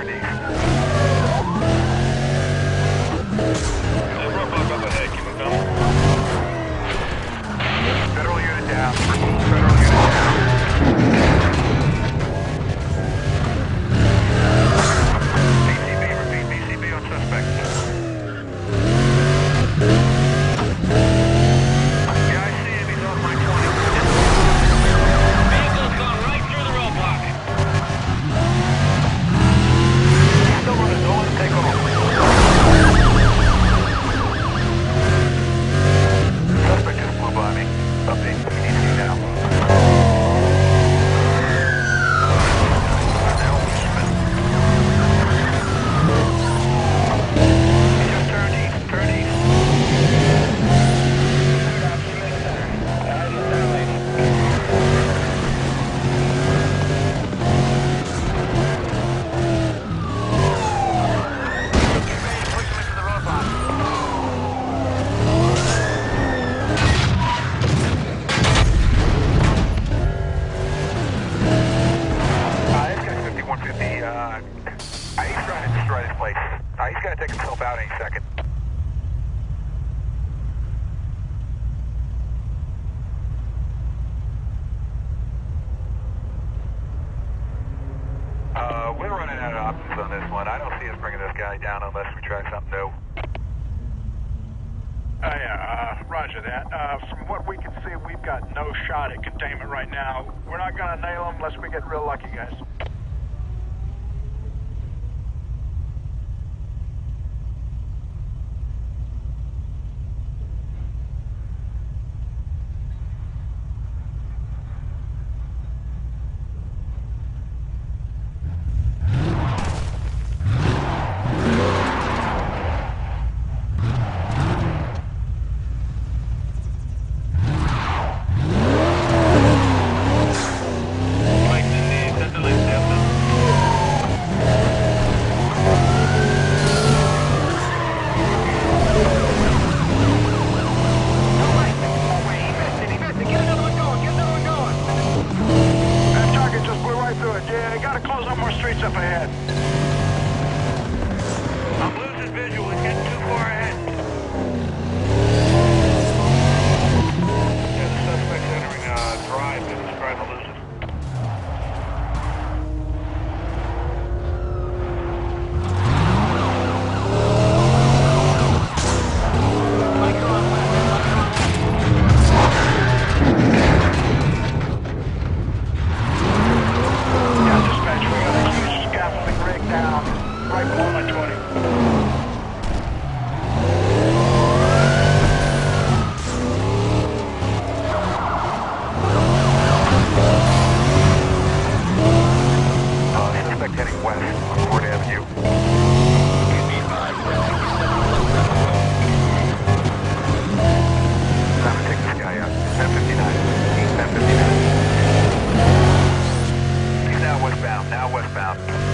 Saturday. gonna nail them unless we get real lucky, guys. now westbound.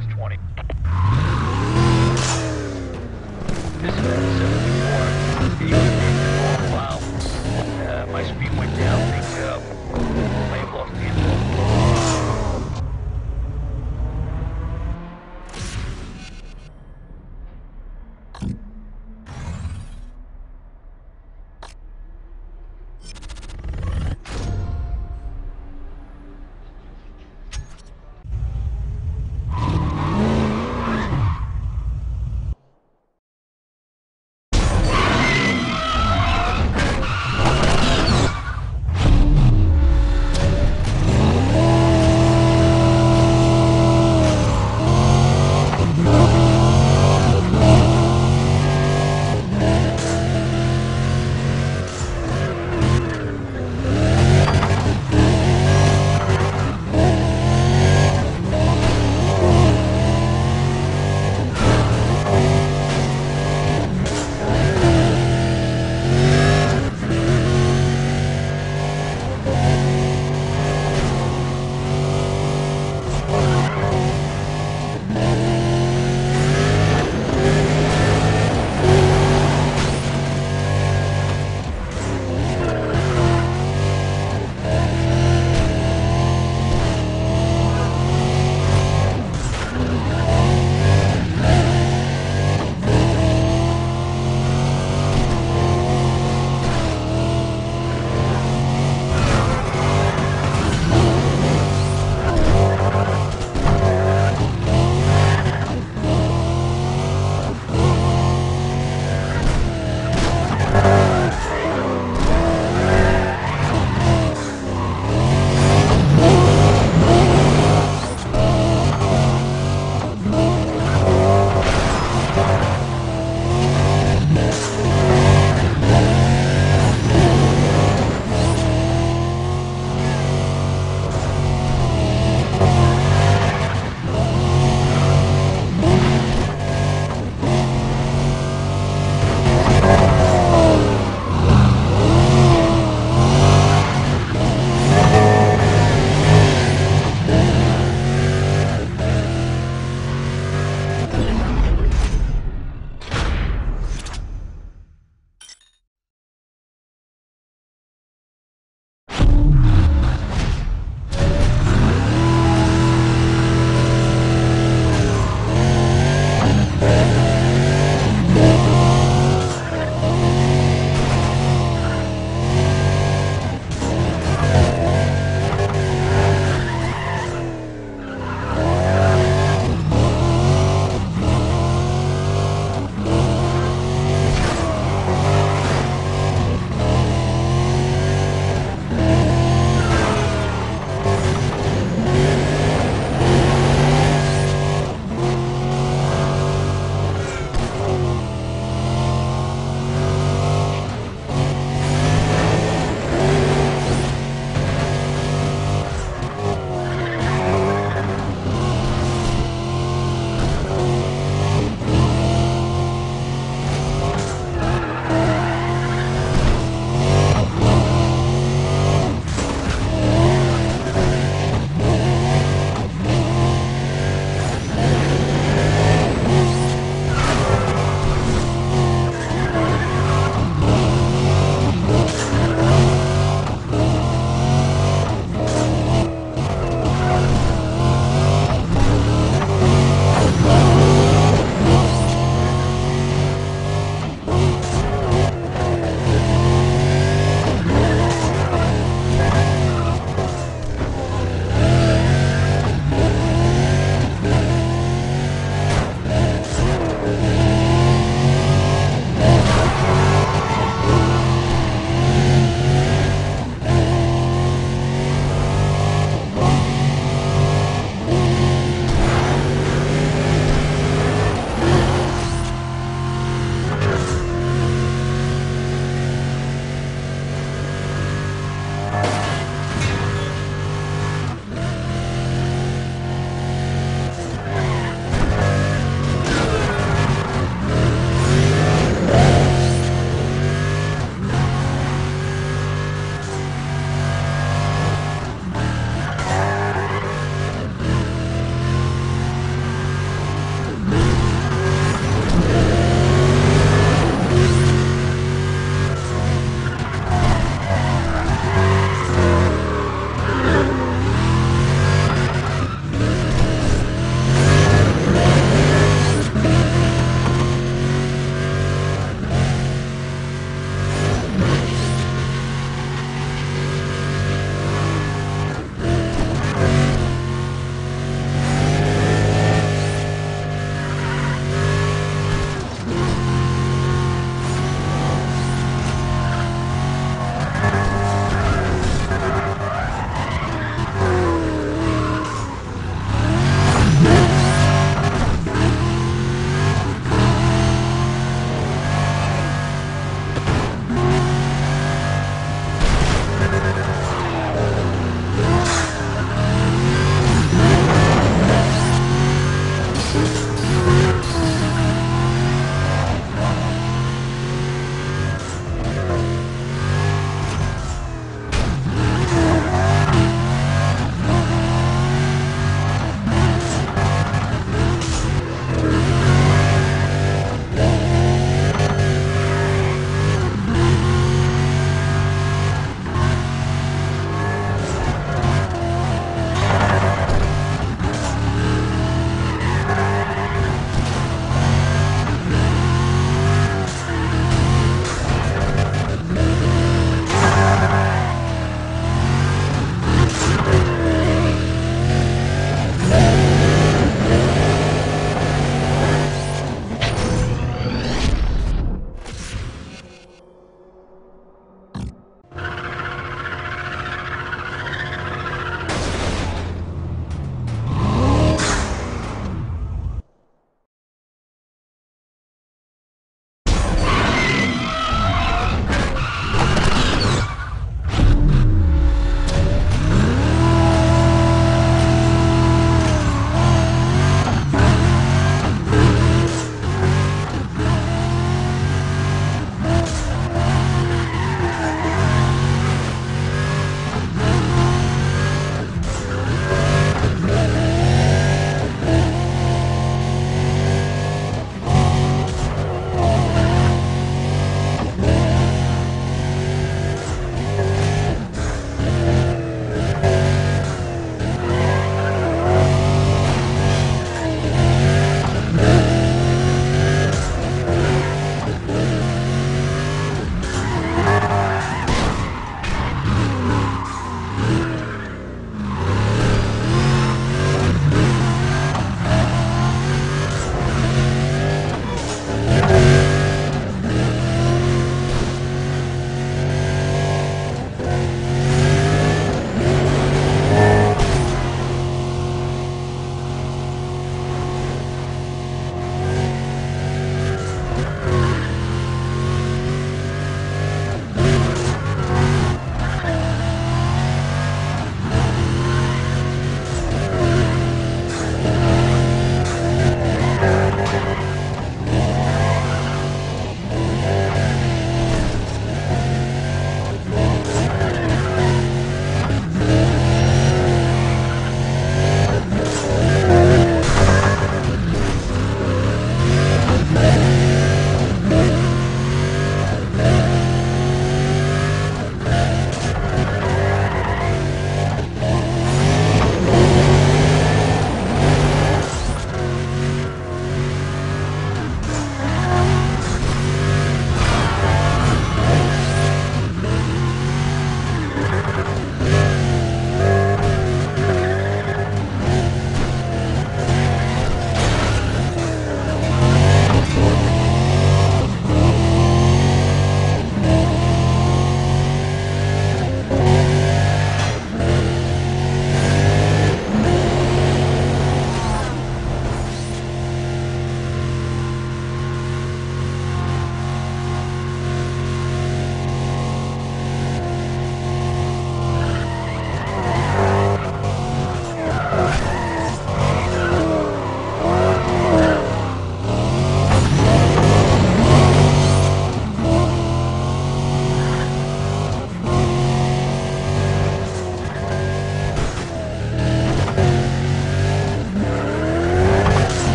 slash 20. Dispatch 7 to The unit is normal. Uh, my speed went down.